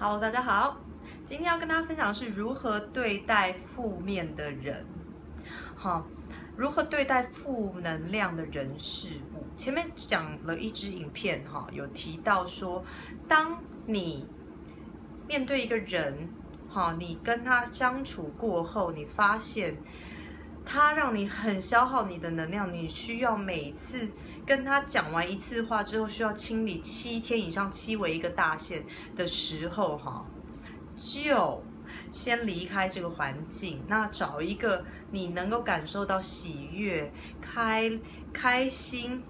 好大家好，今天要跟大家分享的是如何对待负面的人。好，如何对待负能量的人事物？前面讲了一支影片，哈，有提到说，当你面对一个人，哈，你跟他相处过后，你发现。它让你很消耗你的能量，你需要每次跟他讲完一次话之后，需要清理七天以上，七为一个大限的时候，哈，就先离开这个环境，那找一个你能够感受到喜悦、开开心、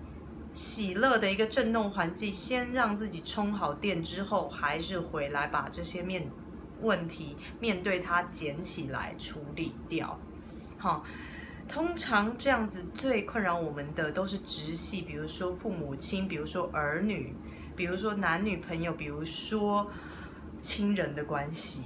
喜乐的一个震动环境，先让自己充好电之后，还是回来把这些面问题面对它捡起来处理掉，好。通常这样子最困扰我们的都是直系，比如说父母亲，比如说儿女，比如说男女朋友，比如说亲人的关系。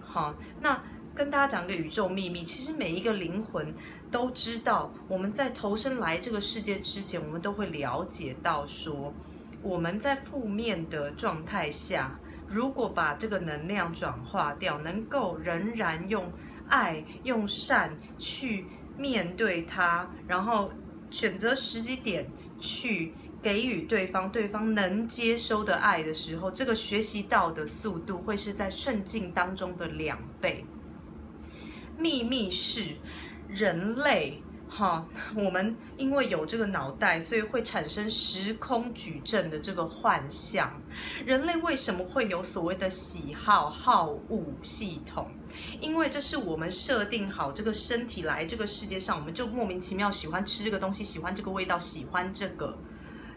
好，那跟大家讲个宇宙秘密，其实每一个灵魂都知道，我们在投身来这个世界之前，我们都会了解到说，我们在负面的状态下，如果把这个能量转化掉，能够仍然用爱、用善去。面对它，然后选择时机点去给予对方对方能接收的爱的时候，这个学习到的速度会是在顺境当中的两倍。秘密是人类。哈，我们因为有这个脑袋，所以会产生时空矩阵的这个幻象。人类为什么会有所谓的喜好好恶系统？因为这是我们设定好这个身体来这个世界上，我们就莫名其妙喜欢吃这个东西，喜欢这个味道，喜欢这个。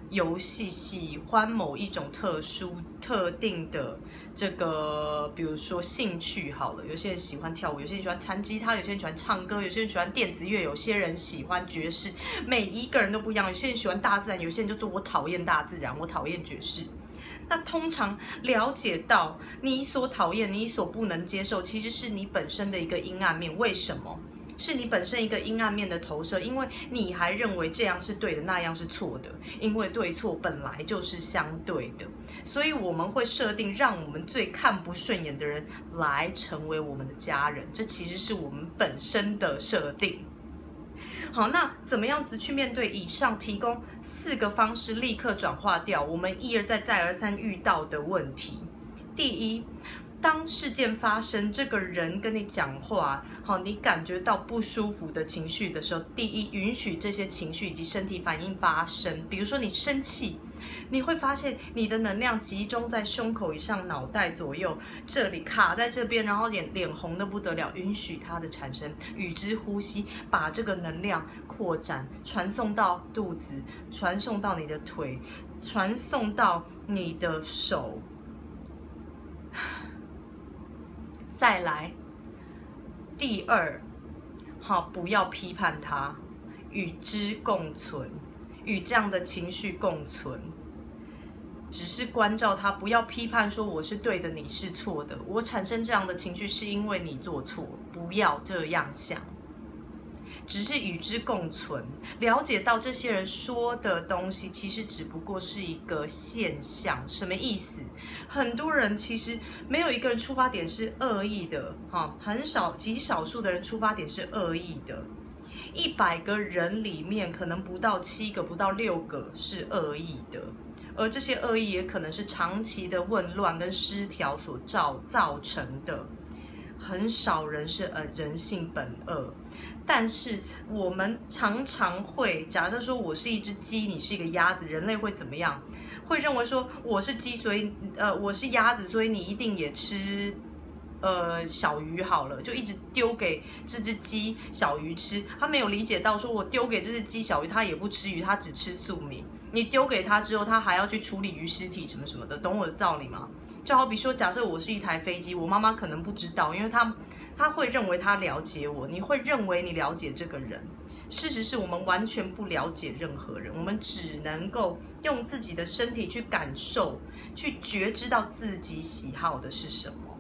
游戏喜欢某一种特殊特定的这个，比如说兴趣好了，有些人喜欢跳舞，有些人喜欢弹吉他，有些人喜欢唱歌，有些人喜欢电子乐，有些人喜欢爵士，每一个人都不一样。有些人喜欢大自然，有些人就说我讨厌大自然，我讨厌爵士。那通常了解到你所讨厌、你所不能接受，其实是你本身的一个阴暗面。为什么？是你本身一个阴暗面的投射，因为你还认为这样是对的，那样是错的。因为对错本来就是相对的，所以我们会设定让我们最看不顺眼的人来成为我们的家人，这其实是我们本身的设定。好，那怎么样子去面对以上提供四个方式，立刻转化掉我们一而再再而三遇到的问题？第一。当事件发生，这个人跟你讲话，好，你感觉到不舒服的情绪的时候，第一，允许这些情绪以及身体反应发生。比如说你生气，你会发现你的能量集中在胸口以上、脑袋左右这里卡在这边，然后脸脸红的不得了。允许它的产生，与之呼吸，把这个能量扩展，传送到肚子，传送到你的腿，传送到你的手。再来，第二，好，不要批判他，与之共存，与这样的情绪共存，只是关照他，不要批判说我是对的，你是错的，我产生这样的情绪是因为你做错，不要这样想。只是与之共存，了解到这些人说的东西，其实只不过是一个现象。什么意思？很多人其实没有一个人出发点是恶意的，哈，很少极少数的人出发点是恶意的。一百个人里面，可能不到七个、不到六个是恶意的，而这些恶意也可能是长期的混乱跟失调所造造成的。很少人是呃人性本恶。但是我们常常会假设说，我是一只鸡，你是一个鸭子，人类会怎么样？会认为说我是鸡，所以呃我是鸭子，所以你一定也吃呃小鱼好了，就一直丢给这只鸡小鱼吃。他没有理解到说，我丢给这只鸡小鱼，它也不吃鱼，它只吃素米。你丢给它之后，它还要去处理鱼尸体什么什么的，懂我的道理吗？就好比说，假设我是一台飞机，我妈妈可能不知道，因为她。他会认为他了解我，你会认为你了解这个人。事实是我们完全不了解任何人，我们只能够用自己的身体去感受，去觉知到自己喜好的是什么。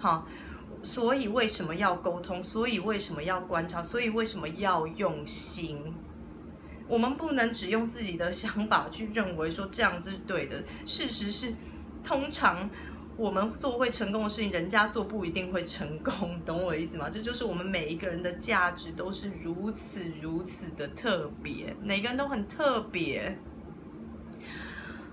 好，所以为什么要沟通？所以为什么要观察？所以为什么要用心？我们不能只用自己的想法去认为说这样子是对的。事实是，通常。我们做会成功的事情，人家做不一定会成功，懂我意思吗？这就是我们每一个人的价值都是如此如此的特别，每个人都很特别。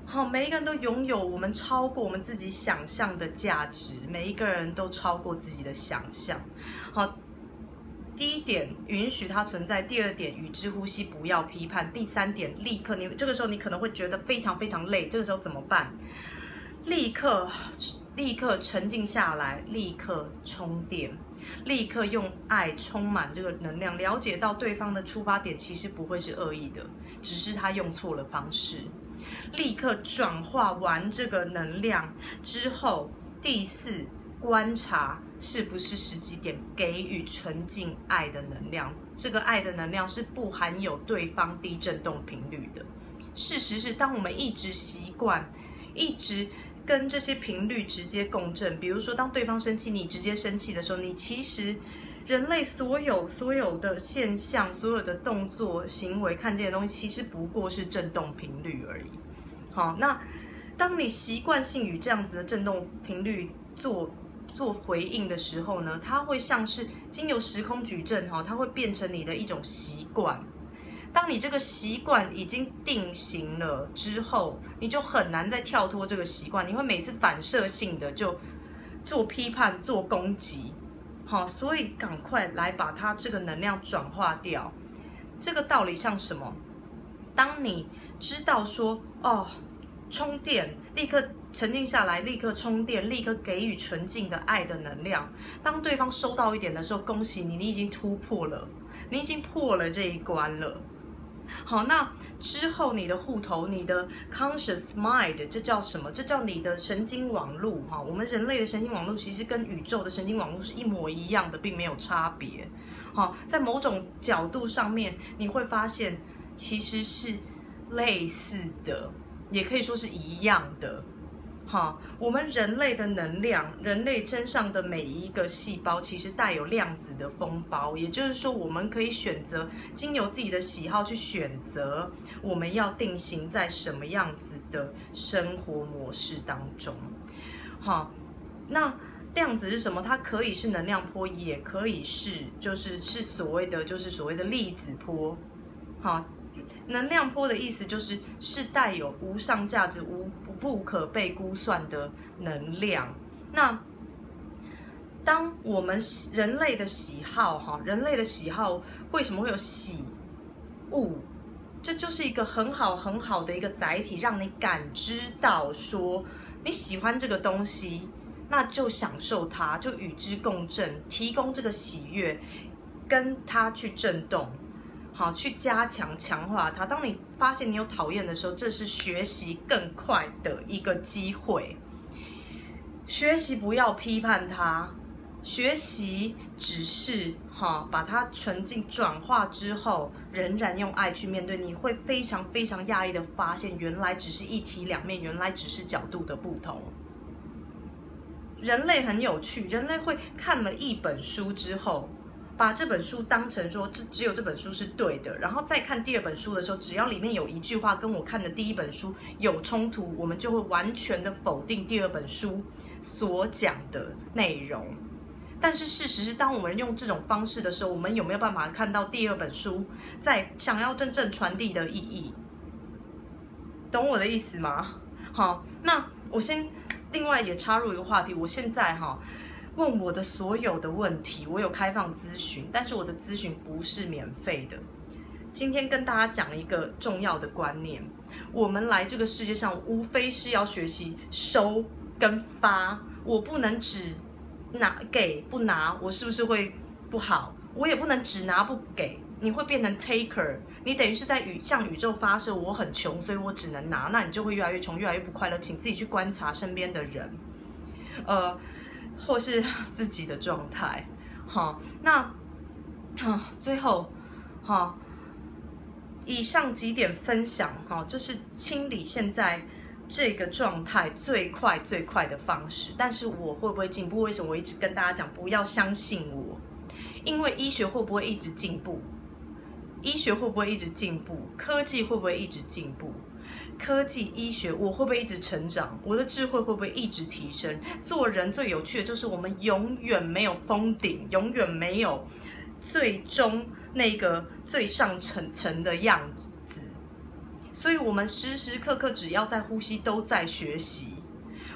好，每一个人都拥有我们超过我们自己想象的价值，每一个人都超过自己的想象。好，第一点，允许它存在；第二点，与之呼吸，不要批判；第三点，立刻你这个时候你可能会觉得非常非常累，这个时候怎么办？立刻，立刻沉静下来，立刻充电，立刻用爱充满这个能量，了解到对方的出发点其实不会是恶意的，只是他用错了方式。立刻转化完这个能量之后，第四，观察是不是时机点给予纯净爱的能量。这个爱的能量是不含有对方低振动频率的。事实是，当我们一直习惯，一直跟这些频率直接共振，比如说，当对方生气，你直接生气的时候，你其实人类所有所有的现象、所有的动作、行为、看见的东西，其实不过是振动频率而已。好，那当你习惯性与这样子的振动频率做做回应的时候呢，它会像是经由时空矩阵哈，它会变成你的一种习惯。当你这个习惯已经定型了之后，你就很难再跳脱这个习惯，你会每次反射性的就做批判、做攻击。好，所以赶快来把它这个能量转化掉。这个道理像什么？当你知道说哦，充电，立刻沉静下来，立刻充电，立刻给予纯净的爱的能量。当对方收到一点的时候，恭喜你，你已经突破了，你已经破了这一关了。好，那之后你的户头，你的 conscious mind，这叫什么？这叫你的神经网络。哈，我们人类的神经网络其实跟宇宙的神经网络是一模一样的，并没有差别。好，在某种角度上面，你会发现其实是。类似的，也可以说是一样的，哈。我们人类的能量，人类身上的每一个细胞，其实带有量子的风暴。也就是说，我们可以选择经由自己的喜好去选择，我们要定型在什么样子的生活模式当中，哈。那量子是什么？它可以是能量波，也可以是就是是所谓的就是所谓的粒子波，好。能量波的意思就是是带有无上价值、无不可被估算的能量。那当我们人类的喜好，哈，人类的喜好为什么会有喜恶？这就是一个很好很好的一个载体，让你感知到说你喜欢这个东西，那就享受它，就与之共振，提供这个喜悦，跟它去震动。好，去加强、强化它。当你发现你有讨厌的时候，这是学习更快的一个机会。学习不要批判它，学习只是哈，把它纯净转化之后，仍然用爱去面对。你会非常非常讶异的发现，原来只是一体两面，原来只是角度的不同。人类很有趣，人类会看了一本书之后。把这本书当成说，这只有这本书是对的，然后再看第二本书的时候，只要里面有一句话跟我看的第一本书有冲突，我们就会完全的否定第二本书所讲的内容。但是事实是，当我们用这种方式的时候，我们有没有办法看到第二本书在想要真正传递的意义？懂我的意思吗？好，那我先另外也插入一个话题，我现在哈。问我的所有的问题，我有开放咨询，但是我的咨询不是免费的。今天跟大家讲一个重要的观念：我们来这个世界上，无非是要学习收跟发。我不能只拿给不拿，我是不是会不好？我也不能只拿不给，你会变成 taker。你等于是在宇向宇宙发射，我很穷，所以我只能拿，那你就会越来越穷，越来越不快乐。请自己去观察身边的人，呃。或是 自己的状态，好，那好，最后，好，以上几点分享，哈，这是清理现在这个状态最快最快的方式。但是我会不会进步？为什么我一直跟大家讲不要相信我？因为医学会不会一直进步？医学会不会一直进步？科技会不会一直进步？科技、医学，我会不会一直成长？我的智慧会不会一直提升？做人最有趣的就是我们永远没有封顶，永远没有最终那个最上层层的样子。所以，我们时时刻刻只要在呼吸，都在学习。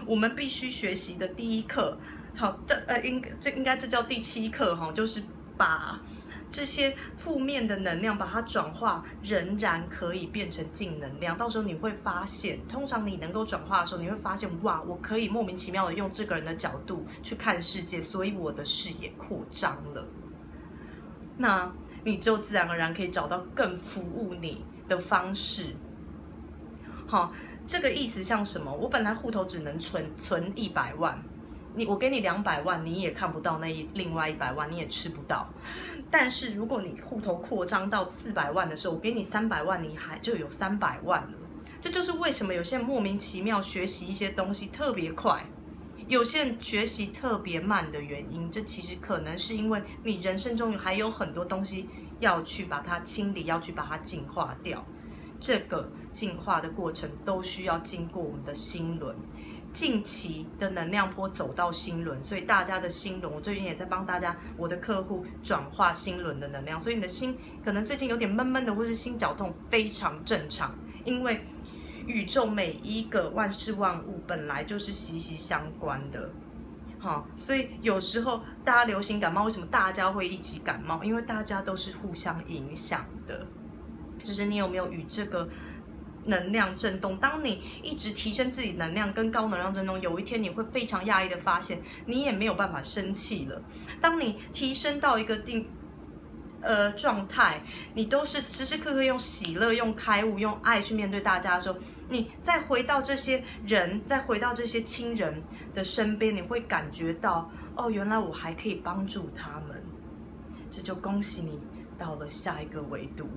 我们必须学习的第一课，好，这呃，应这应该这叫第七课哈，就是把。这些负面的能量，把它转化，仍然可以变成正能量。到时候你会发现，通常你能够转化的时候，你会发现，哇，我可以莫名其妙的用这个人的角度去看世界，所以我的视野扩张了。那你就自然而然可以找到更服务你的方式。好，这个意思像什么？我本来户头只能存存一百万。你我给你两百万，你也看不到那一另外一百万，你也吃不到。但是如果你户头扩张到四百万的时候，我给你三百万，你还就有三百万了。这就是为什么有些人莫名其妙学习一些东西特别快，有些人学习特别慢的原因。这其实可能是因为你人生中还有很多东西要去把它清理，要去把它净化掉。这个净化的过程都需要经过我们的心轮。近期的能量波走到心轮，所以大家的心轮，我最近也在帮大家，我的客户转化心轮的能量。所以你的心可能最近有点闷闷的，或是心绞痛，非常正常。因为宇宙每一个万事万物本来就是息息相关的，好，所以有时候大家流行感冒，为什么大家会一起感冒？因为大家都是互相影响的。就是你有没有与这个？能量震动，当你一直提升自己能量跟高能量震动，有一天你会非常讶异的发现，你也没有办法生气了。当你提升到一个定呃状态，你都是时时刻刻用喜乐、用开悟、用爱去面对大家的时候，你再回到这些人，再回到这些亲人的身边，你会感觉到哦，原来我还可以帮助他们，这就恭喜你到了下一个维度。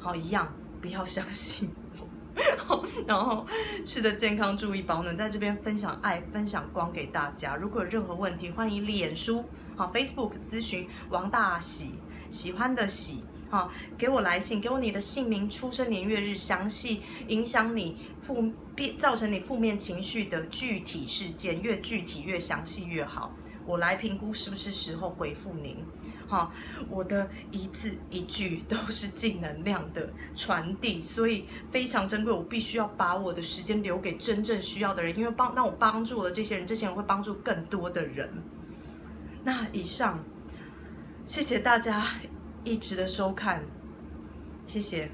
好，一样不要相信我。然后吃的健康，注意保暖，在这边分享爱，分享光给大家。如果有任何问题，欢迎脸书好 Facebook 咨询王大喜，喜欢的喜好，给我来信，给我你的姓名、出生年月日，详细影响你负变造成你负面情绪的具体事件，越具体越详细越好，我来评估是不是时候回复您。哈，我的一字一句 都是正能量的传递，所以非常珍贵。我必须要把我的时间留给真正需要的人，因为帮那我帮助了这些人，这些人会帮助更多的人。那以上，谢谢大家一直的收看，谢谢。